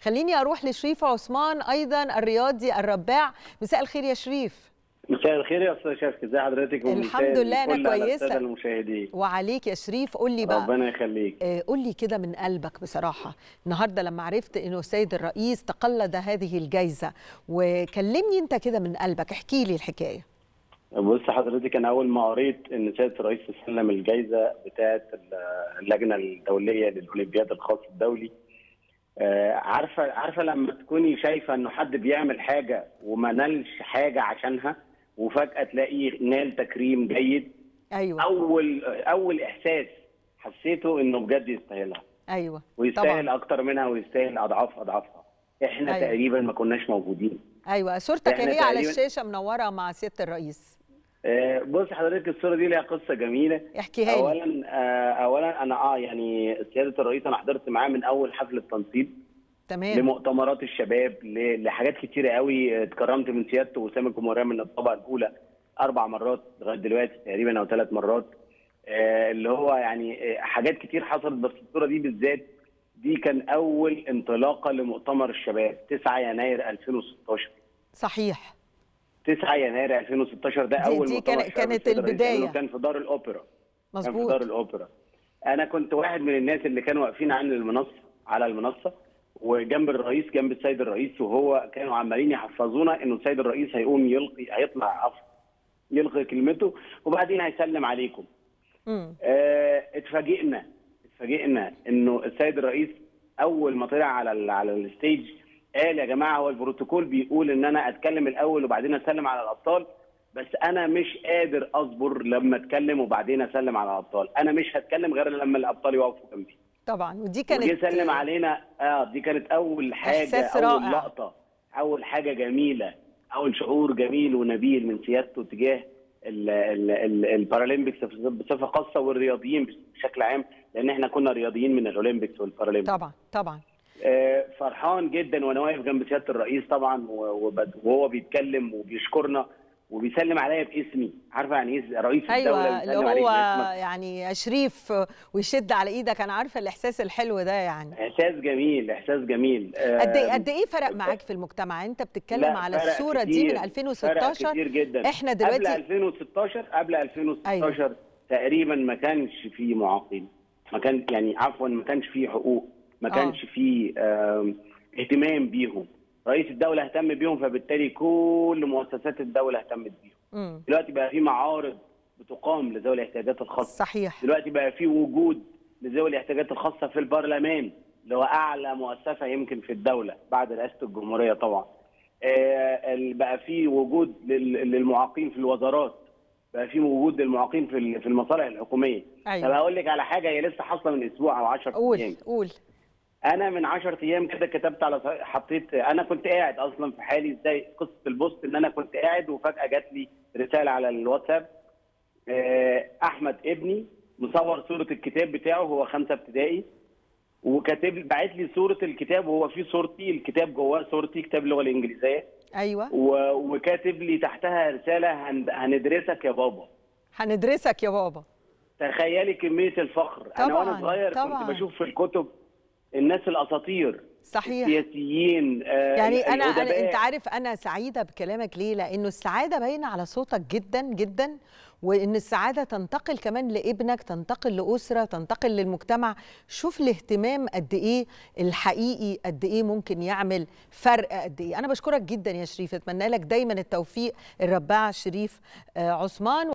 خليني أروح لشريف عثمان أيضا الرياضي الرباع. مساء الخير يا شريف. مساء الخير يا أستاذ شافك ازي حضرتك؟ الحمد لله أنا كويسة. المشاهدين. وعليك يا شريف. قول لي بقى. ربنا يخليك. آه، قول لي كده من قلبك بصراحة. النهاردة لما عرفت أنه السيد الرئيس تقلد هذه الجايزة وكلمني أنت كده من قلبك. احكي لي الحكاية. بص حضرتك أنا أول ما قريت إن سياده الرئيس سلم الجائزه بتاعه اللجنة الدولية للأولمبياد الخاص الدولي عارفه عارفة لما تكوني شايفة إنه حد بيعمل حاجة وما نالش حاجة عشانها وفجأة تلاقيه نال تكريم جيد أيوة. اول أول إحساس حسيته إنه بجد يستاهلها. أيوة. ويستاهل طبعا. أكتر منها ويستاهل اضعاف أضعافها. إحنا أيوة. تقريبا ما كناش موجودين. أيوة. صورتك هي على الشاشة منورة مع سيادة الرئيس. آه، بص حضرتك الصورة دي ليها قصة جميلة. احكيها لي. اولا آه، اولا أنا آه يعني سيادة الرئيس أنا حضرت معاه من أول حفله تنصيب تمام. لمؤتمرات الشباب لحاجات كتيرة قوي. اتكرمت من سيادته وسام الجمهورية من الطبقة الأولى أربع مرات لغاية دلوقتي تقريبا أو ثلاث مرات. آه، اللي هو يعني آه، حاجات كتير حصلت. بس الصورة دي بالذات دي كان أول انطلاقة لمؤتمر الشباب 9 يناير 2016 صحيح. 9 يناير 2016 ده دي- أول دي كان- كانت. لأنه كان في دار الأوبرا كان في دار مظبوط الأوبرا أنا كنت واحد من الناس اللي كانوا واقفين عن المنصه على المنصة وجنب الرئيس جنب السيد الرئيس وهو كانوا عمالين يحفظونا إنه السيد الرئيس هيقوم يلقي هيطلع عفوا يلقي كلمته وبعدين هيسلم عليكم مم. آه، اتفاجئنا اتفاجئنا إنه السيد الرئيس أول ما طلع على ال على ال stage قال يا جماعة هو البروتوكول بيقول إن أنا أتكلم الأول وبعدين أسلم على الأبطال بس أنا مش قادر أصبر لما أتكلم وبعدين أسلم على الأبطال. أنا مش هتكلم غير لما الأبطال يقفوا جنبي. طبعا ودي كانت سلم علينا آه دي كانت أول حاجة أول رائع. لقطة أول حاجة جميلة أول شعور جميل ونبيل من سيادته تجاه ال- ال- ال- ال Paralympics بصفة خاصة والرياضيين بشكل عام لأن إحنا كنا رياضيين من الأولمبيكس والبارالمبيكس. طبعا طبعا. فرحان جدا وأنا واقف جنب سيادة الرئيس طبعا وهو بيتكلم وبيشكرنا وبيسلم عليا باسمي. عارفة يعني إيه رئيس الدولة أيوه اللي هو يعني شريف ويشد على إيدك. أنا عارفة الإحساس الحلو ده يعني. إحساس جميل إحساس جميل. قد إيه قد إيه فرق معاك في المجتمع؟ أنت بتتكلم على فرق الصورة دي كتير، من فرق 2016 كتير جدا. إحنا قبل دلوقتي 2016 قبل 2016 تقريبا ما كانش في معاقين. ما كان يعني عفوا ما كانش في حقوق. ما آه. كانش في آم، اهتمام بيهم. رئيس الدولة اهتم بيهم فبالتالي كل مؤسسات الدولة اهتمت بيهم. مم. دلوقتي بقى في معارض بتقام لذوي الاحتياجات الخاصة. صحيح. دلوقتي بقى في وجود لذوي الاحتياجات الخاصة في البرلمان اللي هو أعلى مؤسسة يمكن في الدولة بعد رئاسة الجمهورية طبعا. آه، بقى في وجود لل- للمعاقين في الوزارات. بقى في وجود للمعاقين في في المصالح الحكومية. أيوة. طب هقول لك على حاجة هي لسه حاصلة من أسبوع أو 10 قول أيام. قول. أنا من 10 أيام كده كتبت على حطيت أنا كنت قاعد أصلا في حالي إزاي قصة البوست إن أنا كنت قاعد وفجأة جات لي رسالة على الواتساب آه، أحمد ابني مصور صورة الكتاب بتاعه هو خمسة ابتدائي وكاتب باعت لي صورة الكتاب وهو فيه صورتي الكتاب جواه صورتي كتاب اللغة الإنجليزية. أيوه. و- وكاتب لي تحتها رسالة هن- هندرسك يا بابا. هندرسك يا بابا. تخيلي كمية الفخر. أنا طبعاً، وأنا صغير طبعاً. كنت بشوف في الكتب الناس الأساطير صحيح. السياسيين آه، يعني أنا. أنت عارف أنا سعيدة بكلامك ليه؟ لأنه السعادة باينة على صوتك جدا جدا وإن السعادة تنتقل كمان لابنك تنتقل لأسرة تنتقل للمجتمع. شوف الاهتمام قد إيه الحقيقي قد إيه ممكن يعمل فرق قد إيه. أنا بشكرك جدا يا شريف أتمنى لك دايما التوفيق الرباع شريف آه، عثمان.